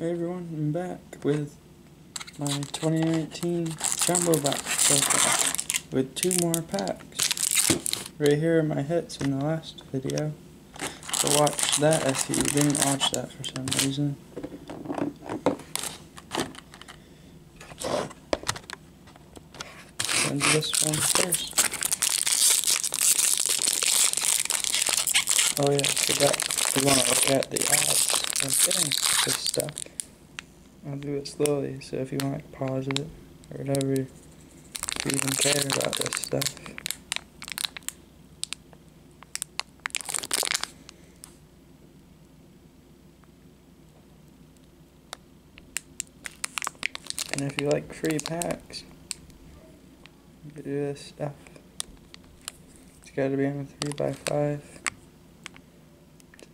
Hey everyone, I'm back with my 2019 Jumbo Box profile with two more packs. Right here are my hits in the last video. So watch that if you didn't watch that for some reason. And this one first. Oh yeah, forgot. We want to look at the odds of getting this stuff. I'll do it slowly, so if you want to pause it or whatever, if you even care about this stuff. And if you like free packs, you can do this stuff. It's got to be in a 3x5 to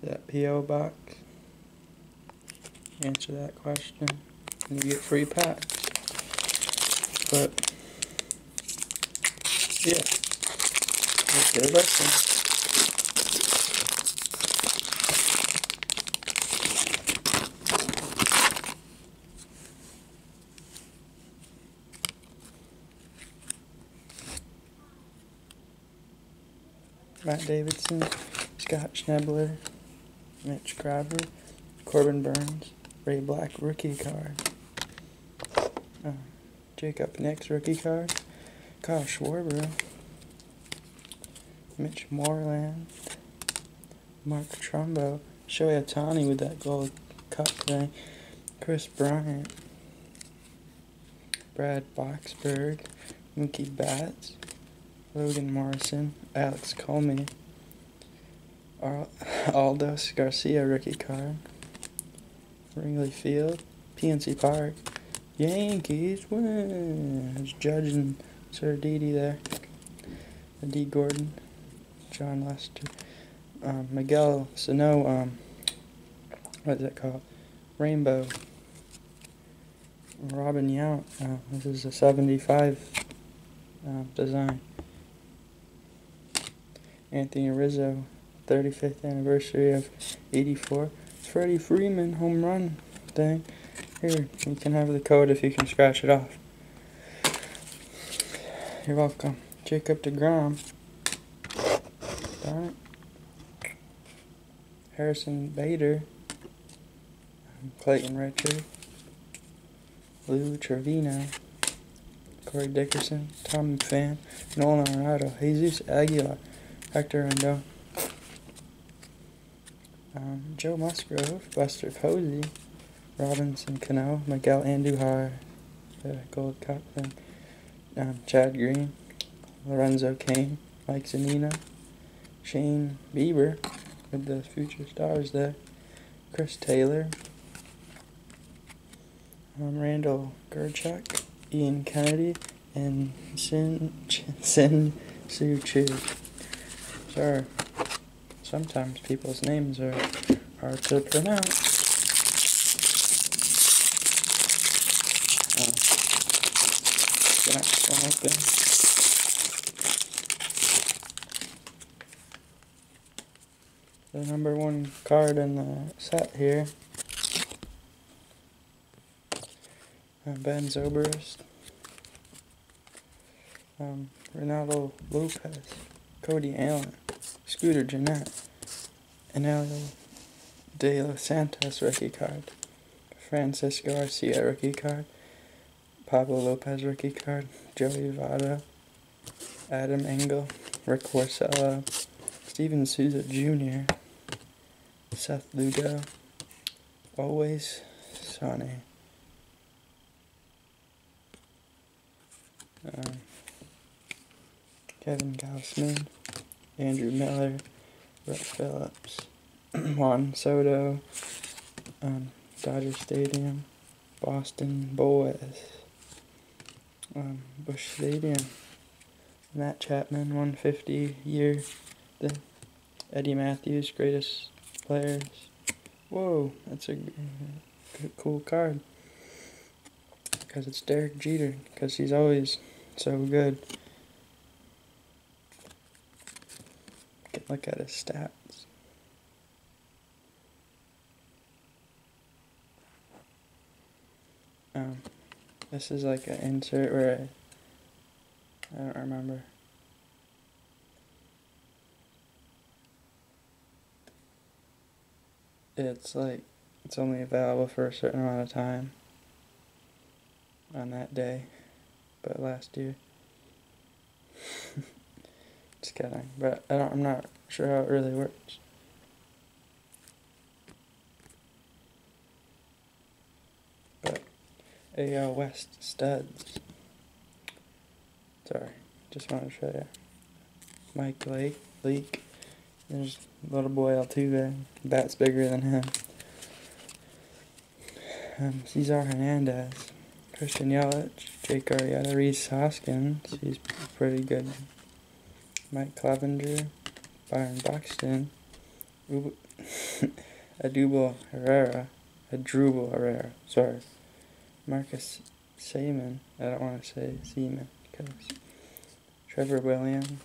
that P.O. box. Answer that question, and you get free packs. But, yeah. Let's get lesson. Matt Davidson, Scott Schneebler, Mitch Garver, Corbin Burnes, Ray Black rookie card, uh, Jacob Nix rookie card, Kyle Schwarber, Mitch Moreland, Mark Trumbo, Shohei Ohtani with that gold cup thing, Kris Bryant, Brad Boxberg, Mookie Betts, Logan Morrison, Alex Colomé, Aldos Garcia rookie card, Wrigley Field, PNC Park, Yankees win. It's Judge and Sir Didi there. Dee Gordon, Jon Lester, um, Miguel Sano, um, what is that called? Rainbow. Robin Yount. Uh, this is a 75 uh, design. Anthony Rizzo, 35th anniversary of 84. Freddie Freeman home run thing. Here, you can have the code if you can scratch it off. You're welcome. Jacob DeGrom. Darn it. Harrison Bader. Clayton Richard. Lou Trevino. Corey Dickerson. Tommy Pham. Nolan Arenado. Jesus Aguilar. Hector Rendon, um, Joe Musgrove, Buster Posey, Robinson Cano, Miguel Andujar, the Gold Cup thing, um, Chad Green, Lorenzo Cain, Mike Zunino, Shane Bieber with the future stars there, Chris Taylor, um, Randal Grichuk, Ian Kennedy, and Sin, Sin Soo Choo. Sorry. Sometimes people's names are hard to pronounce. The next one open. The number one card in the set here. Uh, ben Zobrist. Um, Renato Lopez. Cody Allen. Scooter Gennett, Enelio de los Santos rookie card, Francisco Garcia rookie card, Pablo Lopez rookie card, Joey Votto, Adam Engel, Rick Porcello, Steven Souza Jr., Seth Lugo, Always Sunny. Um, Kevin Gausman. Andrew Miller, Brett Phillips, Juan Soto, um, Dodger Stadium, Boston Boys, um, Busch Stadium, Matt Chapman, 150 year, the Eddie Mathews, greatest players. Whoa, that's a cool card. Because it's Derek Jeter, because he's always so good. Look at his stats. Um, this is like an insert where I, I don't remember. It's like it's only available for a certain amount of time on that day, but last year. Just kidding, but I don't, I'm not sure how it really works. But AL West studs. Sorry, just wanted to show you. Mike Lake, Leake. There's little boy Altuve. Bat's bigger than him. Um, Cesar Hernandez. Christian Yelich. Jake Arrieta. Rhys Hoskins. He's pretty good. Mike Clevinger. Byron Buxton. Adubo Herrera. Adrubo Herrera. Sorry. Marcus Seaman. I don't want to say Seaman because Trevor Williams.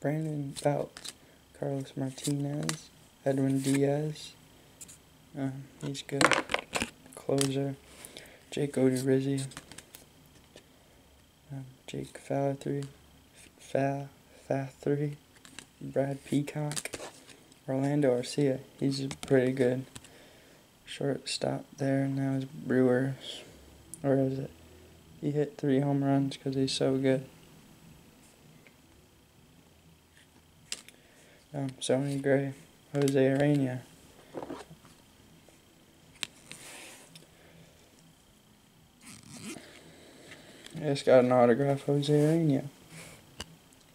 Brandon Belt. Carlos Martinez. Edwin Diaz. Uh, he's good. Closer. Jake Odorizzi. Um, Jake Fathery. Fa Fathery. Brad Peacock. Orlando Arcia. He's pretty good shortstop there. Now his Brewers. Or is it? He hit three home runs because he's so good. Um, Sonny Gray. Jose Urena. I just got an autograph, Jose Urena.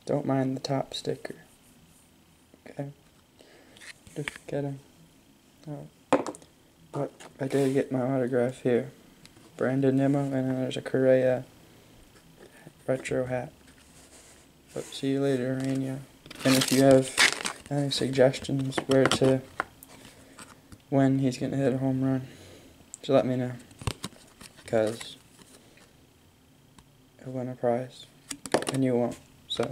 Don't mind the top sticker. Okay. Just kidding. Oh. But I did get my autograph here. Brandon Nimmo, and then there's a Correa retro hat. But see you later, Urena. And if you have any suggestions where to, when he's going to hit a home run, just let me know. Because he'll win a prize. And you won't. So,